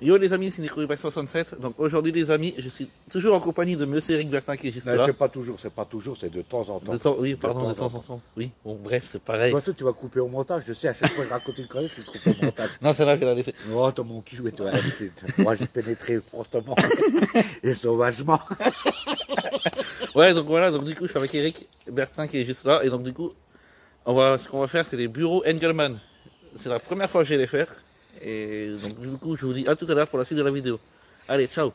Yo les amis, c'est Nico 67. Donc aujourd'hui les amis, je suis toujours en compagnie de Monsieur Eric Bertin qui est juste Non, là. c'est pas toujours, c'est pas toujours, c'est de temps en temps. De temps, oui, pardon, de temps en temps. Oui, bon, bref, c'est pareil. Toi, ça, tu vas couper au montage, je sais, à chaque fois que je raconte une connerie, tu coupes au montage. Non, celle-là, je vais la laisser. Oh, dans mon cul, et toi, c'est- moi, j'ai pénétré fortement et sauvagement. Ouais, donc voilà, donc du coup, je suis avec Eric Bertin qui est juste là. Et donc du coup, on va, ce qu'on va faire, c'est les bureaux Engelman. C'est la première fois que je vais les faire. Et donc du coup, je vous dis à tout à l'heure pour la suite de la vidéo. Allez, ciao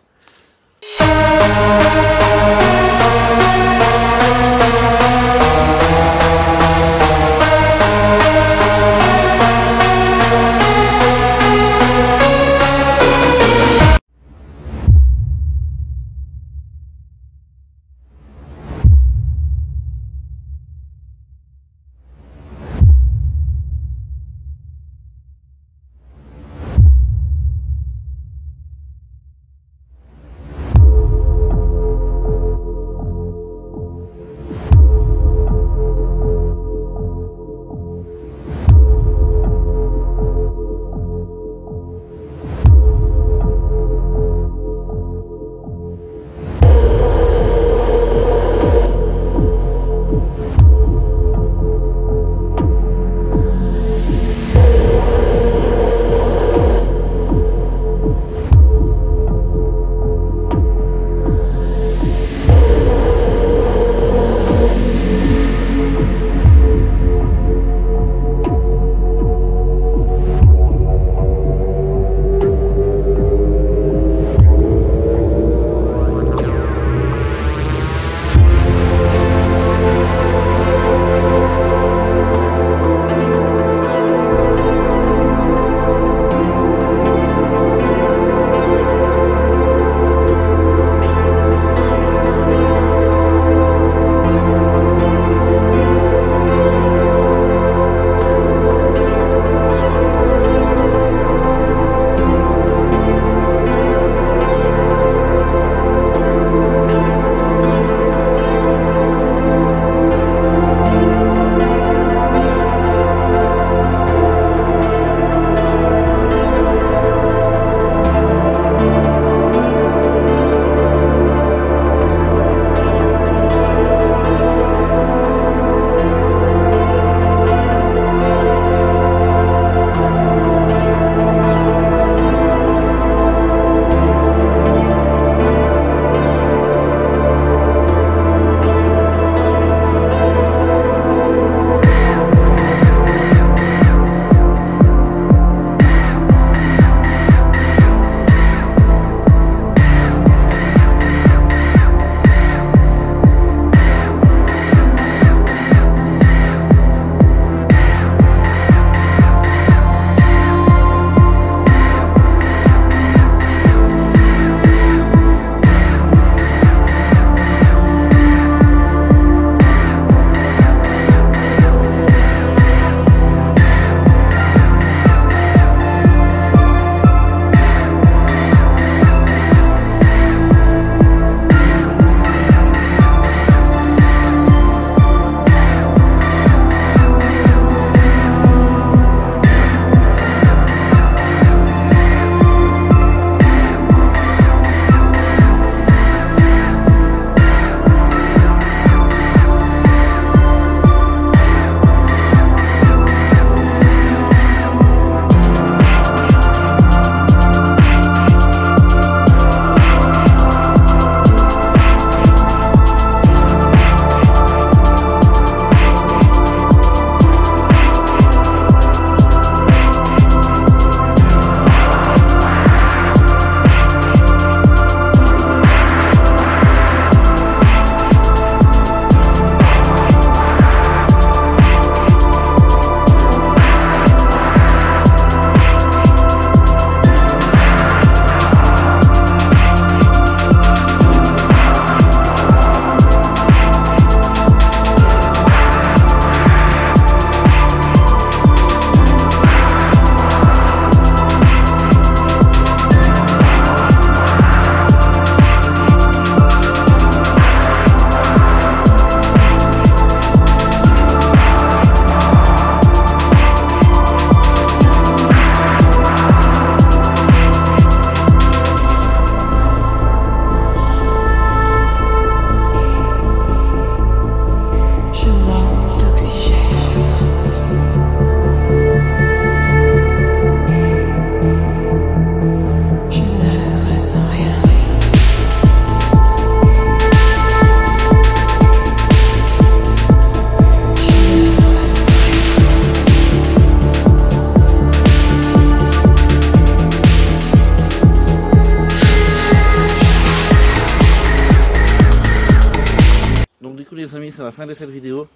c'est la fin de cette vidéo.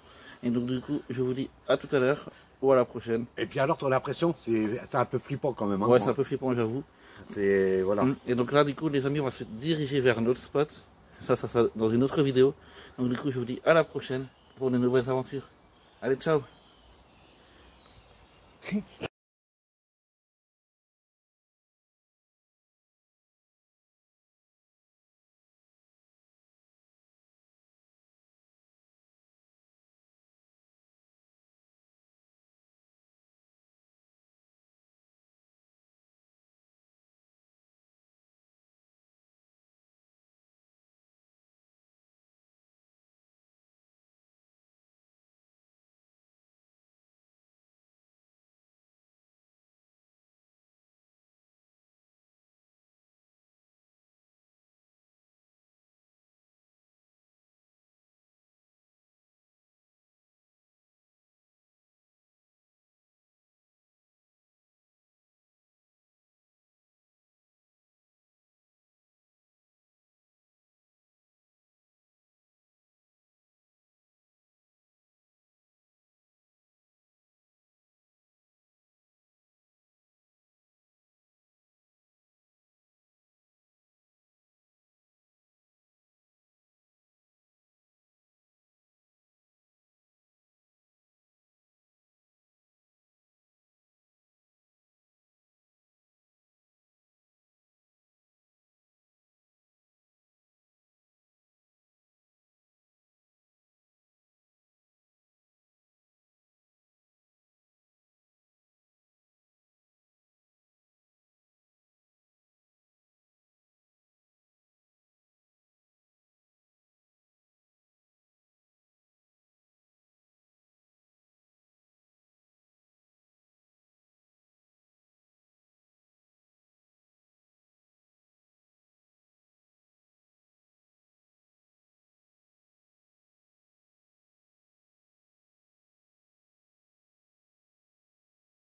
Et donc du coup, je vous dis à tout à l'heure ou à la prochaine. Et puis alors, ton impression, c'est c'est un peu flippant quand même. hein. Ouais, c'est un peu flippant, j'avoue. C'est voilà. Mm. Et donc là, du coup, les amis, on va se diriger vers un autre spot. Ça, ça sera dans une autre vidéo. Donc du coup, je vous dis à la prochaine pour de nouvelles aventures. Allez, ciao